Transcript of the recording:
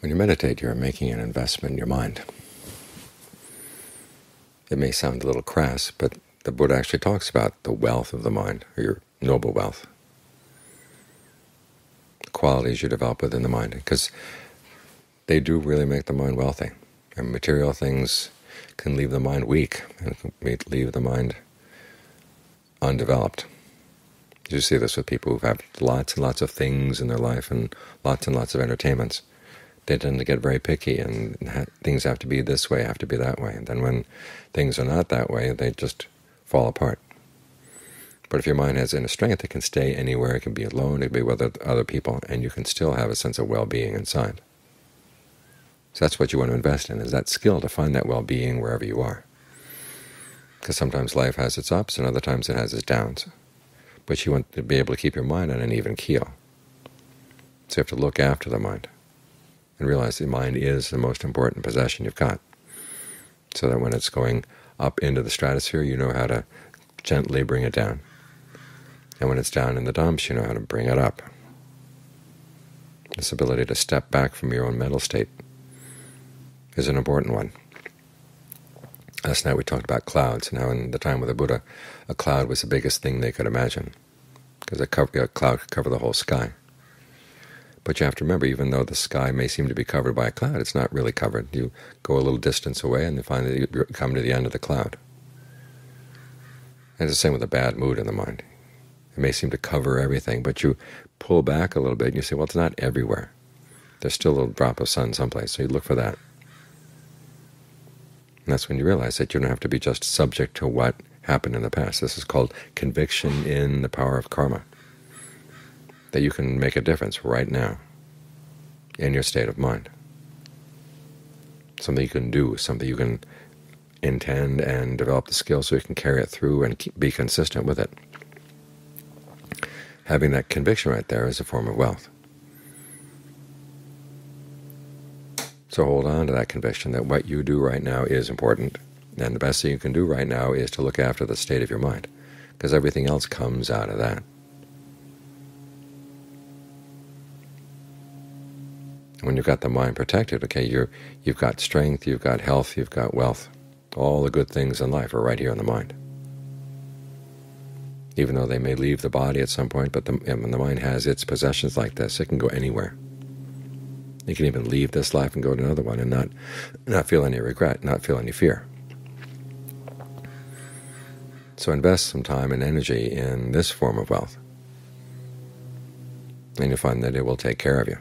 When you meditate, you're making an investment in your mind. It may sound a little crass, but the Buddha actually talks about the wealth of the mind, or your noble wealth, the qualities you develop within the mind, because they do really make the mind wealthy. And material things can leave the mind weak and leave the mind undeveloped. You see this with people who have lots and lots of things in their life and lots and lots of entertainments they tend to get very picky, and ha things have to be this way, have to be that way. And then when things are not that way, they just fall apart. But if your mind has inner strength, it can stay anywhere. It can be alone, it can be with other people, and you can still have a sense of well-being inside. So that's what you want to invest in, is that skill to find that well-being wherever you are. Because sometimes life has its ups, and other times it has its downs. But you want to be able to keep your mind on an even keel. So you have to look after the mind and realize the mind is the most important possession you've got, so that when it's going up into the stratosphere, you know how to gently bring it down. And when it's down in the dumps, you know how to bring it up. This ability to step back from your own mental state is an important one. Last night we talked about clouds, and how in the time of the Buddha, a cloud was the biggest thing they could imagine, because a, a cloud could cover the whole sky. But you have to remember, even though the sky may seem to be covered by a cloud, it's not really covered. You go a little distance away and you find that you come to the end of the cloud. And it's the same with a bad mood in the mind. It may seem to cover everything, but you pull back a little bit and you say, well, it's not everywhere. There's still a little drop of sun someplace, so you look for that. And that's when you realize that you don't have to be just subject to what happened in the past. This is called conviction in the power of karma that you can make a difference right now in your state of mind. Something you can do, something you can intend and develop the skill so you can carry it through and keep, be consistent with it. Having that conviction right there is a form of wealth. So hold on to that conviction that what you do right now is important, and the best thing you can do right now is to look after the state of your mind, because everything else comes out of that. When you've got the mind protected, okay, you're, you've got strength, you've got health, you've got wealth. All the good things in life are right here in the mind. Even though they may leave the body at some point, but the, when the mind has its possessions like this, it can go anywhere. You can even leave this life and go to another one and not, not feel any regret, not feel any fear. So invest some time and energy in this form of wealth, and you'll find that it will take care of you.